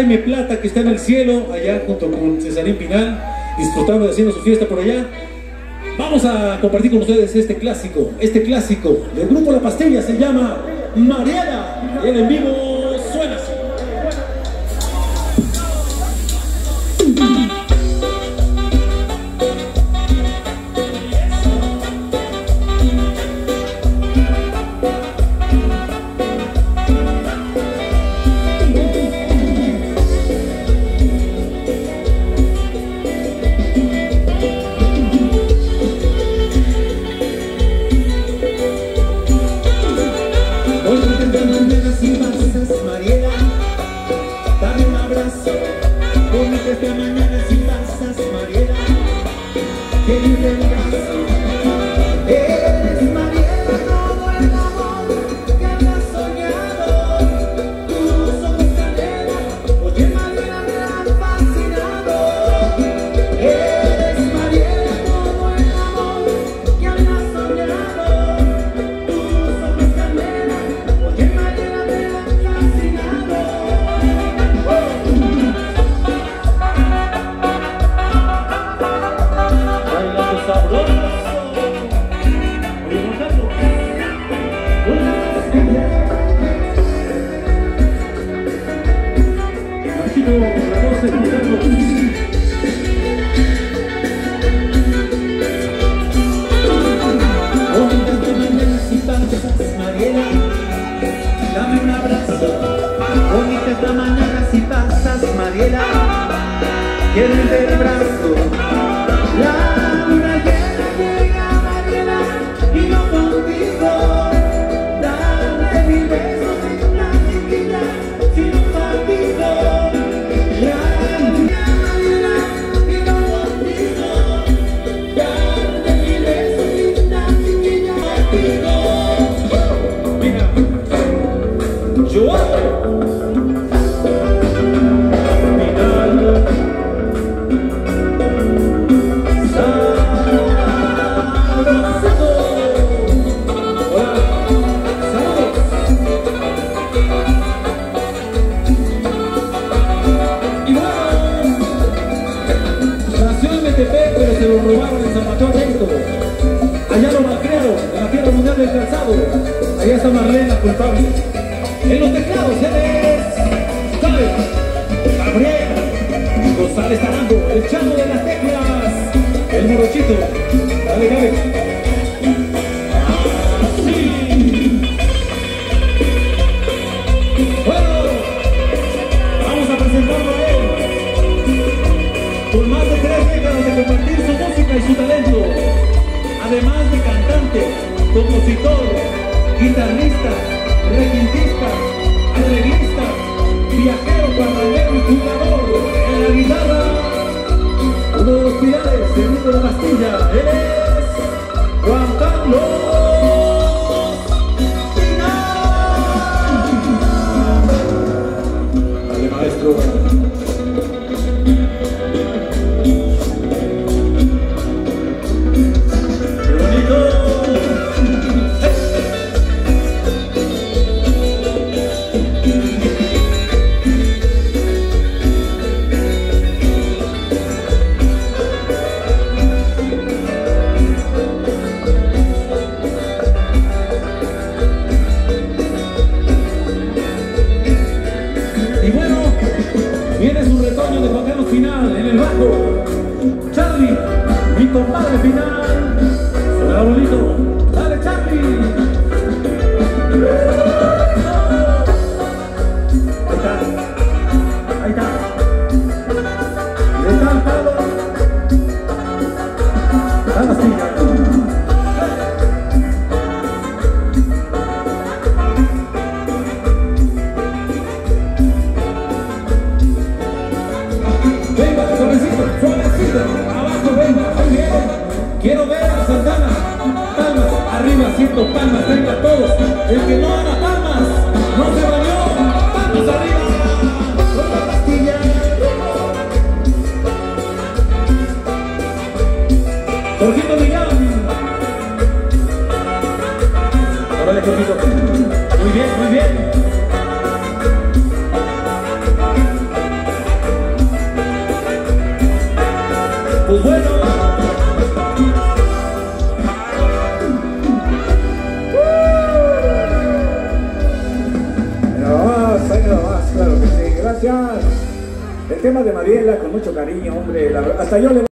Jaime Plata, que está en el cielo, allá junto con Cesarín Pinal, disfrutando de haciendo su fiesta por allá. Vamos a compartir con ustedes este clásico, este clásico del grupo La Pastilla se llama Mariana. Y en vivo Hoy te mañana si pasas, Mariela, dame un abrazo. Hoy te mañana si pasas, Mariela, que libre Escuchando. Mañana si pasas, Mariela, dame un abrazo. Hoy te mañana si pasas, Mariela, quiero el brazo. Allá lo malcriaron, en la tierra mundial del calzado. Allá está Marlene, la culpable. En los teclados, él es Gabe, Gabriel, González Tarango, el chavo de las teclas, el morochito. Dale, Gabe. Así. Bueno, vamos a presentarlo a él. Con más de tres décadas de compartir su música y su talento, además de cantante, del grupo de Bastilla, él es Juan Carlos. Dale, maestro. Viene su retoño de Juan Final en el bajo. Charlie, mi compadre final. Bonito. Palmas, venga todos. El que no haga palmas, no se bañó. Palmas arriba. Jorgito Millán. Órale, Jorgito. Muy bien, muy bien. Gracias. El tema de Mariela con mucho cariño, hombre. La- hasta yo le